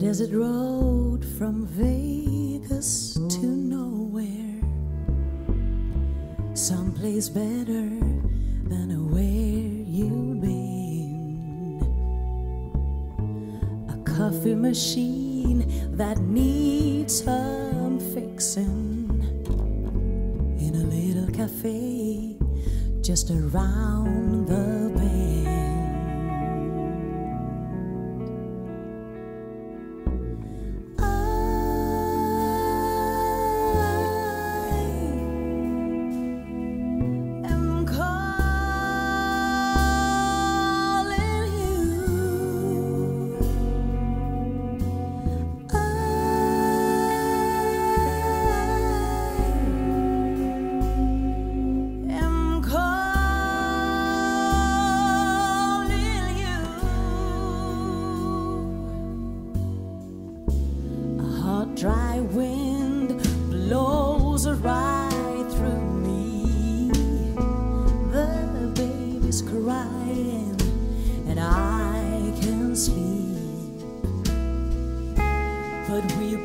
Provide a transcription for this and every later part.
desert road from Vegas to nowhere. Someplace better than where you've been. A coffee machine that needs some fixing. In a little cafe just around the bend.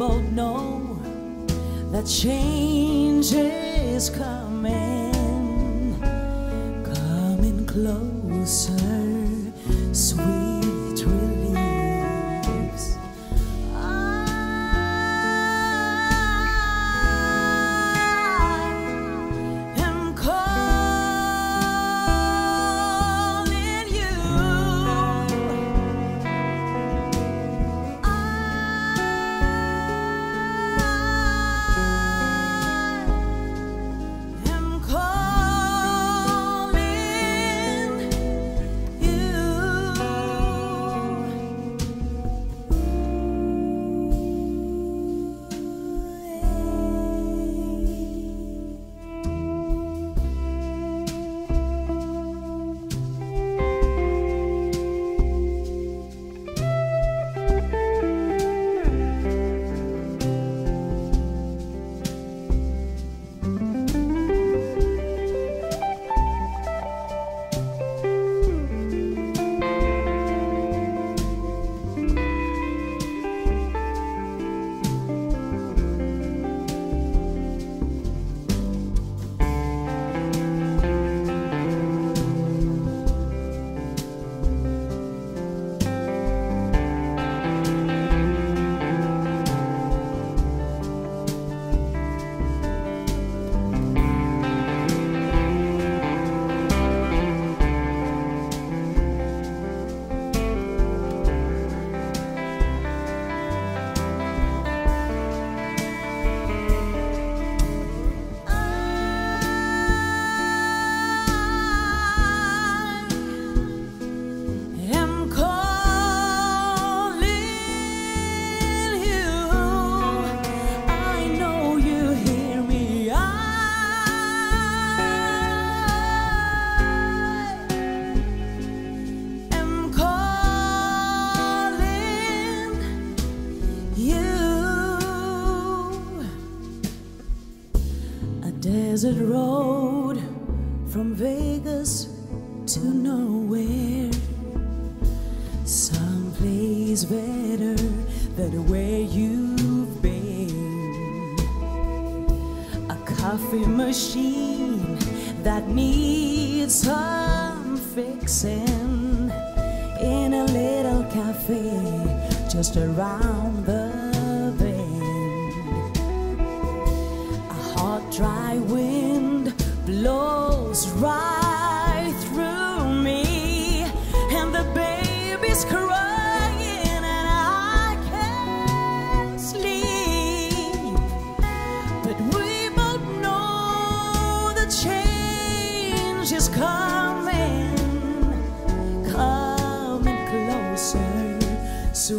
Both know that change is coming, coming closer, desert road from Vegas to nowhere. Someplace better than where you've been. A coffee machine that needs some fixing in a little cafe just around the hot, dry wind blows right through me, and the baby's crying, and I can't sleep. But we both know the change is coming, coming closer. So